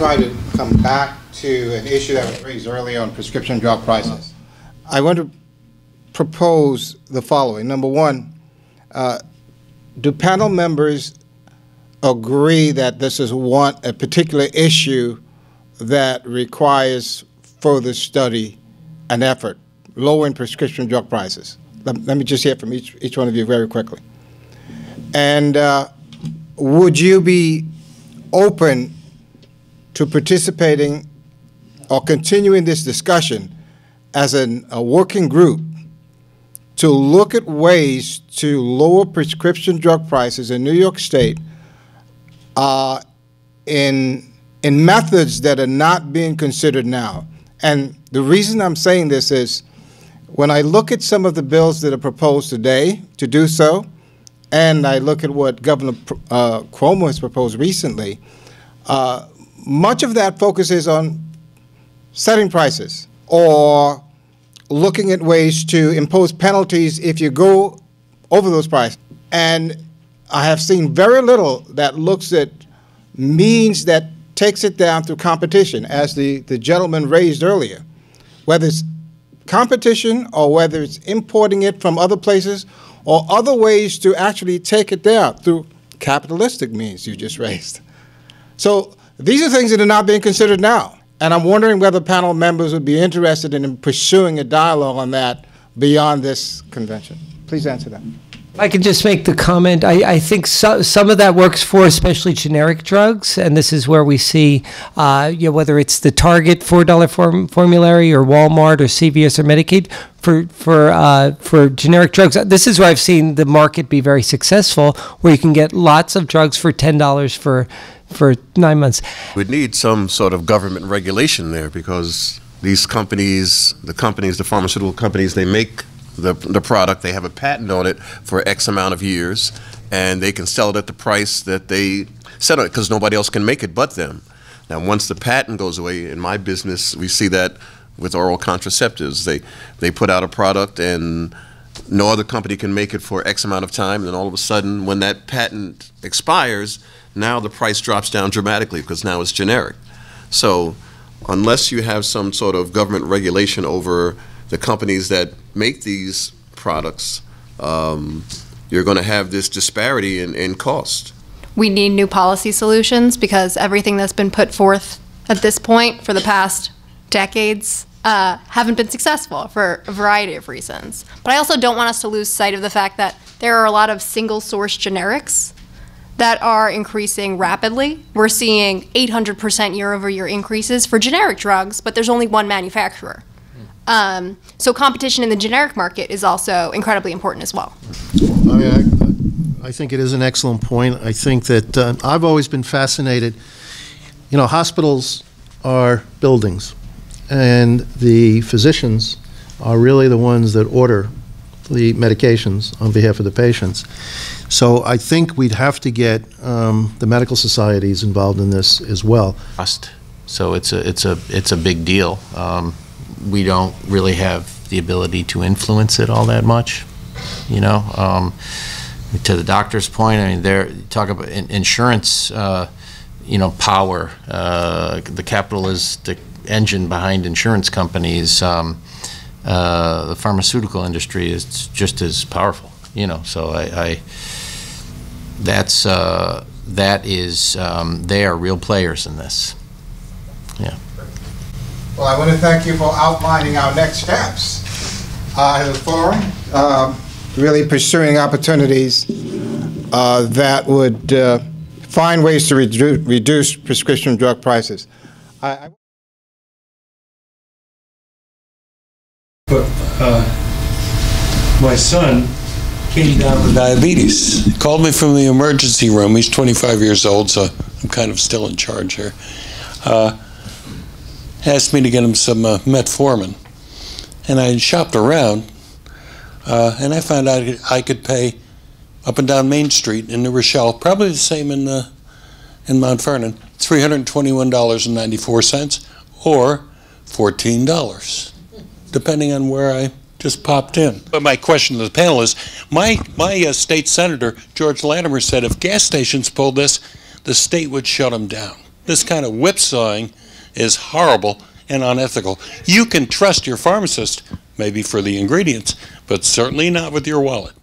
try to come back to an issue that was raised earlier on prescription drug prices. I want to propose the following. Number one, uh, do panel members agree that this is one, a particular issue that requires further study and effort, lowering prescription drug prices? Let, let me just hear from each, each one of you very quickly. And uh, would you be open to participating or continuing this discussion as an, a working group to look at ways to lower prescription drug prices in New York State uh, in, in methods that are not being considered now. And the reason I'm saying this is when I look at some of the bills that are proposed today to do so, and I look at what Governor uh, Cuomo has proposed recently, uh, much of that focuses on setting prices or looking at ways to impose penalties if you go over those prices. And I have seen very little that looks at means that takes it down through competition, as the, the gentleman raised earlier. Whether it's competition or whether it's importing it from other places or other ways to actually take it down through capitalistic means you just raised. So these are things that are not being considered now. And I'm wondering whether panel members would be interested in pursuing a dialogue on that beyond this convention. Please answer that. I can just make the comment. I, I think so, some of that works for especially generic drugs, and this is where we see, uh, you know, whether it's the Target four dollar form, formulary or Walmart or CVS or Medicaid for for uh, for generic drugs. This is where I've seen the market be very successful, where you can get lots of drugs for ten dollars for for nine months. We'd need some sort of government regulation there because these companies, the companies, the pharmaceutical companies, they make the, the product, they have a patent on it for X amount of years, and they can sell it at the price that they set on it because nobody else can make it but them. Now, once the patent goes away, in my business, we see that with oral contraceptives. They, they put out a product and no other company can make it for X amount of time, and then all of a sudden, when that patent expires, now the price drops down dramatically because now it's generic. So, unless you have some sort of government regulation over the companies that make these products, um, you're going to have this disparity in, in cost. We need new policy solutions because everything that's been put forth at this point for the past decades uh, haven't been successful for a variety of reasons. But I also don't want us to lose sight of the fact that there are a lot of single source generics that are increasing rapidly. We're seeing 800% year over year increases for generic drugs, but there's only one manufacturer. Um, so competition in the generic market is also incredibly important as well. I mean, I, I think it is an excellent point. I think that uh, I've always been fascinated. You know, hospitals are buildings, and the physicians are really the ones that order the medications on behalf of the patients. So I think we'd have to get um, the medical societies involved in this as well. So it's a it's a it's a big deal. Um, we don't really have the ability to influence it all that much, you know. Um, to the doctor's point, I mean, there talk about in, insurance, uh, you know, power. Uh, the capitalistic engine behind insurance companies. Um, uh, the pharmaceutical industry is just as powerful, you know. So I, I that's uh, that is um, they are real players in this. Yeah. Well, I want to thank you for outlining our next steps uh, in the forum, uh, really pursuing opportunities uh, that would uh, find ways to redu reduce prescription drug prices. I, I but uh, my son came down with diabetes. He called me from the emergency room. He's 25 years old, so I'm kind of still in charge here. Uh, asked me to get him some uh, metformin. And I shopped around, uh, and I found out I could pay up and down Main Street in New Rochelle, probably the same in, uh, in Mount Vernon, $321.94 or $14, depending on where I just popped in. But my question to the panel is, my, my uh, state senator, George Latimer, said if gas stations pulled this, the state would shut them down. This kind of whipsawing is horrible and unethical. You can trust your pharmacist, maybe for the ingredients, but certainly not with your wallet.